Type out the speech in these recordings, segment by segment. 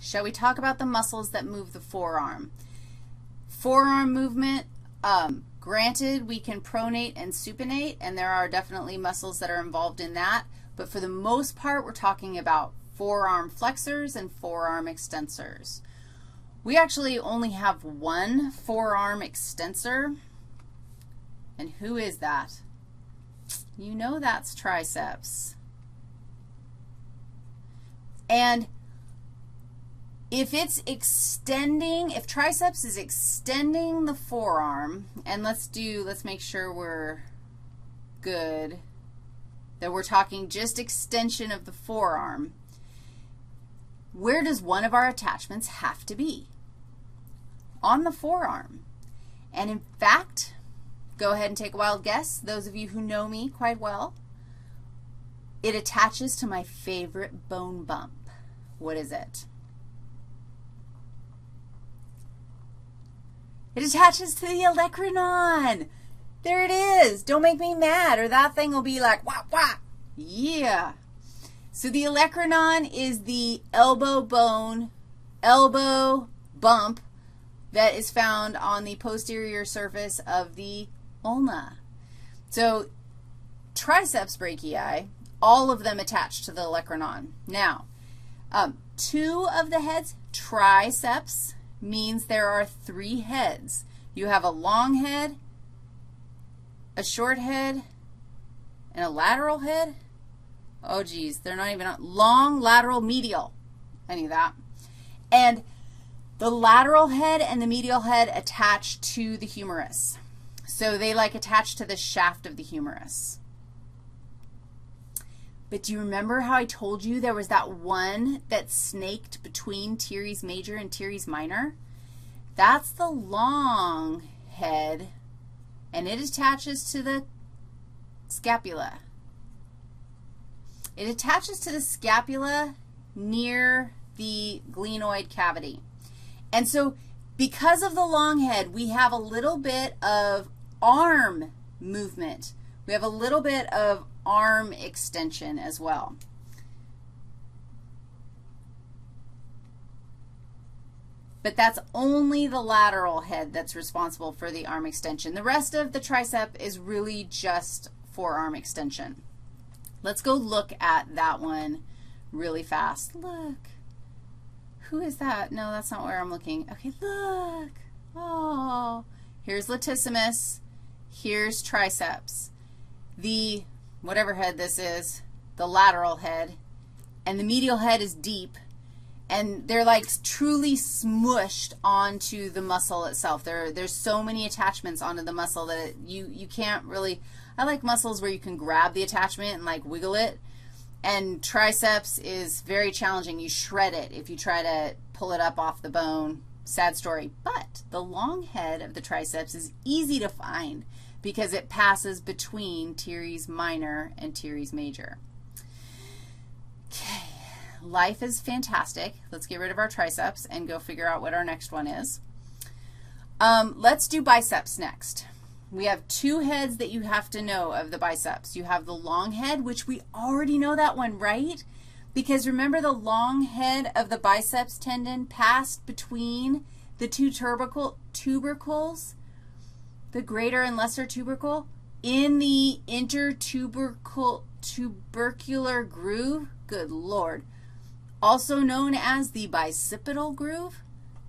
Shall we talk about the muscles that move the forearm? Forearm movement, um, granted, we can pronate and supinate, and there are definitely muscles that are involved in that, but for the most part, we're talking about forearm flexors and forearm extensors. We actually only have one forearm extensor, and who is that? You know that's triceps. And if it's extending, if triceps is extending the forearm, and let's do, let's make sure we're good, that we're talking just extension of the forearm, where does one of our attachments have to be? On the forearm. And in fact, go ahead and take a wild guess, those of you who know me quite well, it attaches to my favorite bone bump. What is it? It attaches to the olecranon. There it is. Don't make me mad, or that thing will be like, wah, wah. Yeah. So the olecranon is the elbow bone, elbow bump that is found on the posterior surface of the ulna. So triceps brachii, all of them attached to the olecranon. Now, um, two of the heads, triceps, means there are three heads. You have a long head, a short head, and a lateral head. Oh, geez, they're not even long, lateral, medial, any of that. And the lateral head and the medial head attach to the humerus. So they like attach to the shaft of the humerus. But do you remember how I told you there was that one that snaked between teres major and teres minor? That's the long head, and it attaches to the scapula. It attaches to the scapula near the glenoid cavity. And so because of the long head, we have a little bit of arm movement. We have a little bit of arm extension as well. But that's only the lateral head that's responsible for the arm extension. The rest of the tricep is really just forearm extension. Let's go look at that one really fast. Look. Who is that? No, that's not where I'm looking. Okay, look. Oh, here's latissimus. Here's triceps. The whatever head this is, the lateral head, and the medial head is deep, and they're like truly smushed onto the muscle itself. There, there's so many attachments onto the muscle that you, you can't really, I like muscles where you can grab the attachment and like wiggle it, and triceps is very challenging. You shred it if you try to pull it up off the bone. Sad story. But the long head of the triceps is easy to find because it passes between teres minor and teres major. Okay, life is fantastic. Let's get rid of our triceps and go figure out what our next one is. Um, let's do biceps next. We have two heads that you have to know of the biceps. You have the long head, which we already know that one, right? Because remember the long head of the biceps tendon passed between the two tubercles the greater and lesser tubercle in the intertubercle tubercular groove, good Lord, also known as the bicipital groove.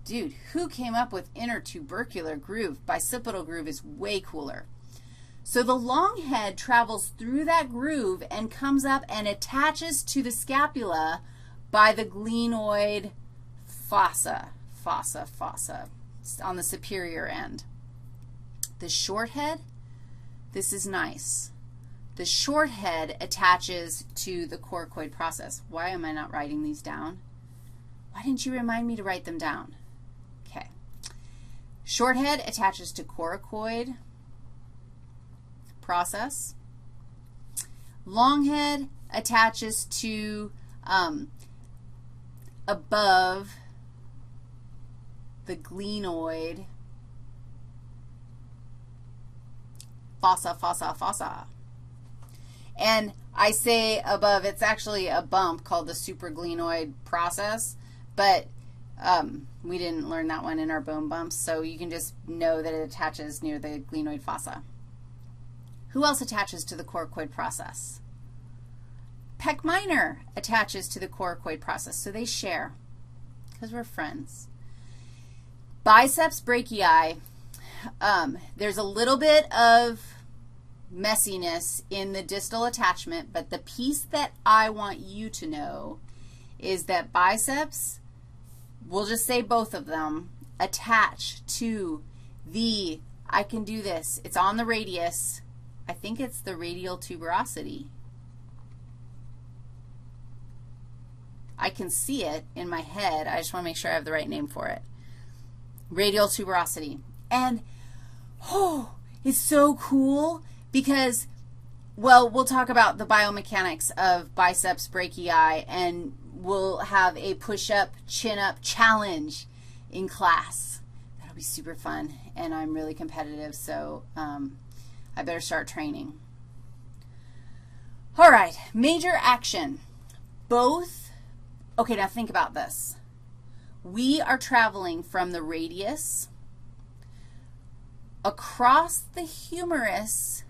Dude, who came up with intertubercular groove? Bicipital groove is way cooler. So the long head travels through that groove and comes up and attaches to the scapula by the glenoid fossa, fossa, fossa, on the superior end. The short head, this is nice. The short head attaches to the coracoid process. Why am I not writing these down? Why didn't you remind me to write them down? Okay. Short head attaches to coracoid process. Long head attaches to um, above the glenoid fossa, fossa, fossa. And I say above, it's actually a bump called the supraglenoid process, but Um, we didn't learn that one in our bone bumps, so you can just know that it attaches near the glenoid fossa. Who else attaches to the coracoid process? Pec minor attaches to the coracoid process, so they share because we're friends. Biceps brachii, um, there's a little bit of messiness in the distal attachment, but the piece that I want you to know is that biceps, we'll just say both of them, attach to the, I can do this, it's on the radius, I think it's the radial tuberosity. I can see it in my head. I just want to make sure I have the right name for it. Radial tuberosity. And, oh, it's so cool because, well, we'll talk about the biomechanics of biceps brachii, and we'll have a push-up, chin-up challenge in class. That'll be super fun, and I'm really competitive, so um, I better start training. All right, major action. Both, okay, now think about this. We are traveling from the radius across the humerus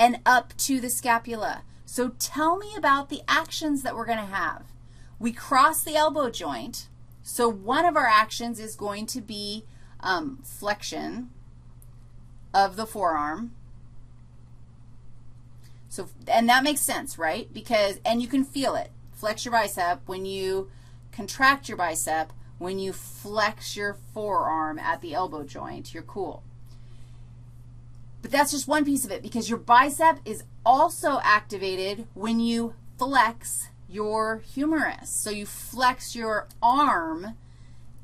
and up to the scapula. So tell me about the actions that we're going to have. We cross the elbow joint, so one of our actions is going to be um, flexion of the forearm. So, and that makes sense, right? Because, and you can feel it. Flex your bicep when you contract your bicep, when you flex your forearm at the elbow joint, you're cool. But that's just one piece of it because your bicep is also activated when you flex your humerus. So you flex your arm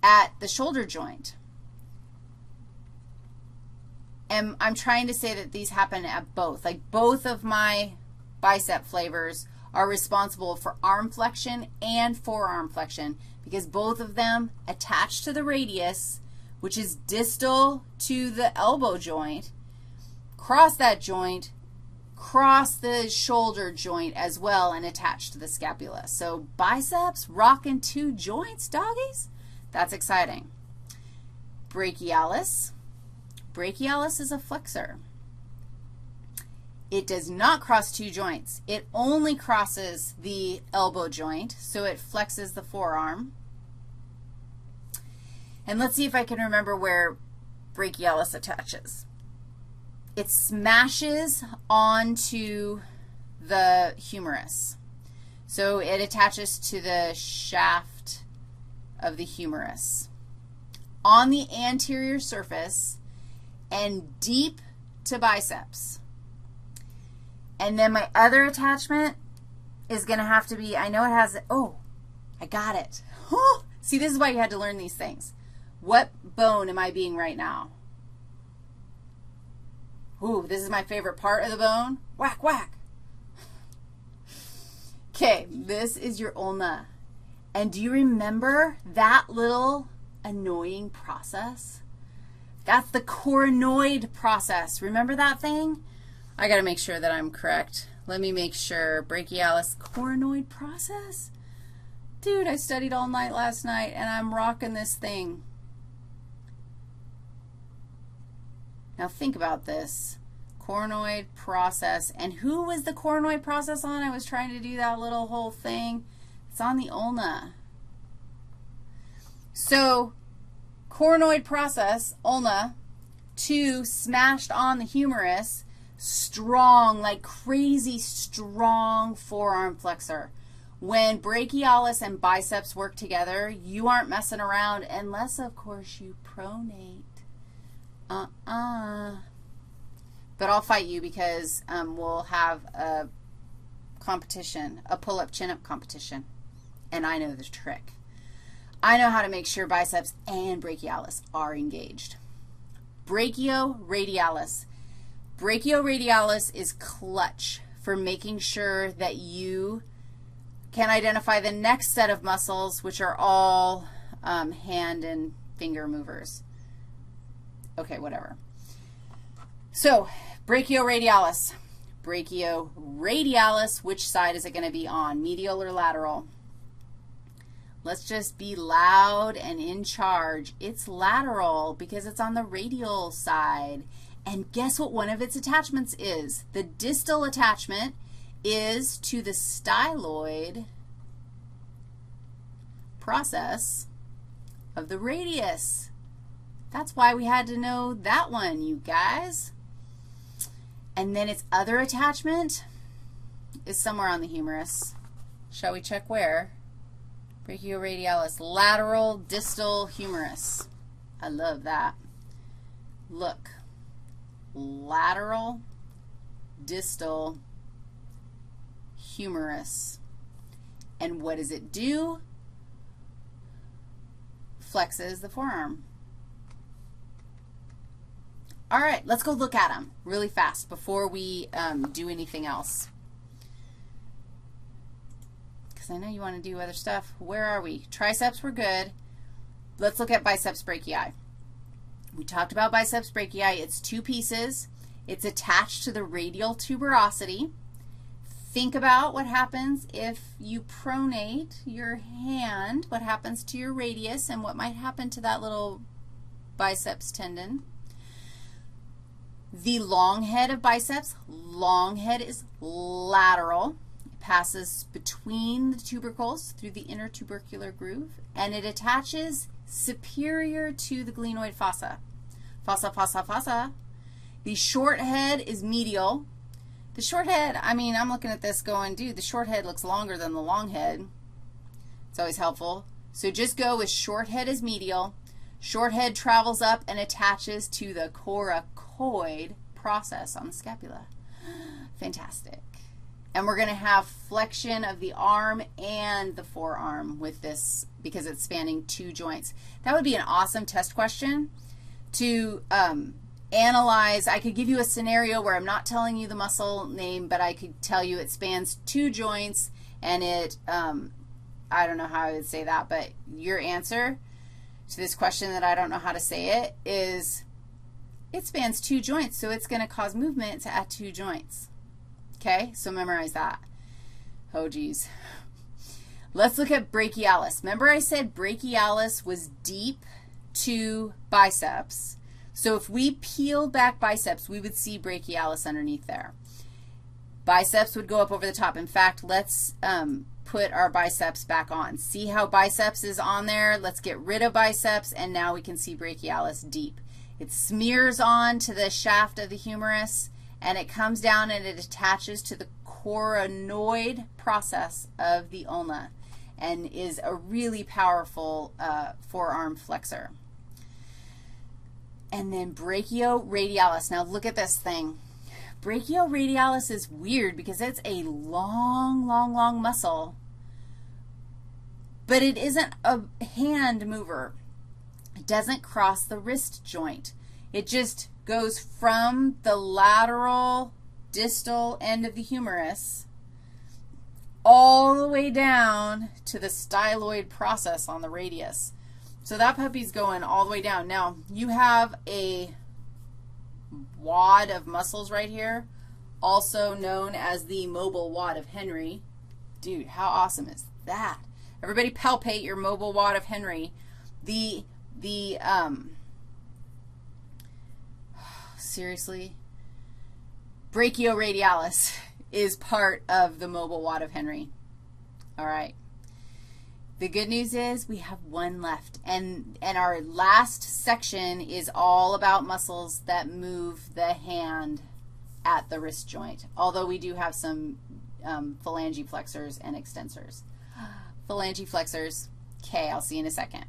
at the shoulder joint. And I'm trying to say that these happen at both. Like both of my bicep flavors are responsible for arm flexion and forearm flexion because both of them attach to the radius, which is distal to the elbow joint, cross that joint, cross the shoulder joint as well, and attach to the scapula. So biceps rocking two joints, doggies? That's exciting. Brachialis. Brachialis is a flexor. It does not cross two joints. It only crosses the elbow joint, so it flexes the forearm. And let's see if I can remember where brachialis attaches it smashes onto the humerus. So it attaches to the shaft of the humerus. On the anterior surface and deep to biceps. And then my other attachment is going to have to be, I know it has, oh, I got it. See, this is why you had to learn these things. What bone am I being right now? Ooh, this is my favorite part of the bone. Whack, whack. Okay, this is your ulna. And do you remember that little annoying process? That's the coronoid process. Remember that thing? I got to make sure that I'm correct. Let me make sure. Brachialis coronoid process? Dude, I studied all night last night, and I'm rocking this thing. Now think about this. Coronoid process. And who was the coronoid process on? I was trying to do that little whole thing. It's on the ulna. So coronoid process, ulna, two, smashed on the humerus, strong, like crazy strong forearm flexor. When brachialis and biceps work together, you aren't messing around unless, of course, you pronate. Uh-uh. But I'll fight you because um, we'll have a competition, a pull-up, chin-up competition, and I know the trick. I know how to make sure biceps and brachialis are engaged. Brachioradialis. Brachioradialis is clutch for making sure that you can identify the next set of muscles, which are all um, hand and finger movers. Okay, whatever. So, brachioradialis. Brachioradialis, which side is it going to be on, medial or lateral? Let's just be loud and in charge. It's lateral because it's on the radial side. And guess what one of its attachments is? The distal attachment is to the styloid process of the radius. That's why we had to know that one, you guys. And then its other attachment is somewhere on the humerus. Shall we check where? Brachioradialis, lateral distal humerus. I love that. Look, lateral distal humerus. And what does it do? Flexes the forearm. All right, let's go look at them really fast before we um, do anything else because I know you want to do other stuff. Where are we? Triceps were good. Let's look at biceps brachii. We talked about biceps brachii. It's two pieces. It's attached to the radial tuberosity. Think about what happens if you pronate your hand, what happens to your radius, and what might happen to that little biceps tendon. The long head of biceps, long head is lateral It passes between the tubercles through the intertubercular groove, and it attaches superior to the glenoid fossa. Fossa, fossa, fossa. The short head is medial. The short head, I mean, I'm looking at this going, dude, the short head looks longer than the long head. It's always helpful. So just go with short head is medial. Short head travels up and attaches to the coracoid process on the scapula. Fantastic. And we're going to have flexion of the arm and the forearm with this because it's spanning two joints. That would be an awesome test question to um, analyze. I could give you a scenario where I'm not telling you the muscle name, but I could tell you it spans two joints and it, um, I don't know how I would say that, but your answer to this question that I don't know how to say it is it spans two joints, so it's going to cause movement at two joints. Okay, so memorize that. Oh, geez. Let's look at brachialis. Remember I said brachialis was deep to biceps. So if we peel back biceps, we would see brachialis underneath there. Biceps would go up over the top. In fact, let's um, put our biceps back on. See how biceps is on there? Let's get rid of biceps, and now we can see brachialis deep. It smears on to the shaft of the humerus and it comes down and it attaches to the coronoid process of the ulna and is a really powerful uh, forearm flexor. And then brachioradialis. Now look at this thing. Brachioradialis is weird because it's a long, long, long muscle, but it isn't a hand mover. It doesn't cross the wrist joint. It just goes from the lateral distal end of the humerus all the way down to the styloid process on the radius. So that puppy's going all the way down. Now, you have a wad of muscles right here, also known as the mobile wad of Henry. Dude, how awesome is that? Everybody palpate your mobile wad of Henry. The, the, um, seriously? Brachioradialis is part of the mobile wad of Henry. All right. The good news is we have one left, and, and our last section is all about muscles that move the hand at the wrist joint, although we do have some um, flexors and extensors. Phalange flexors. Okay, I'll see you in a second.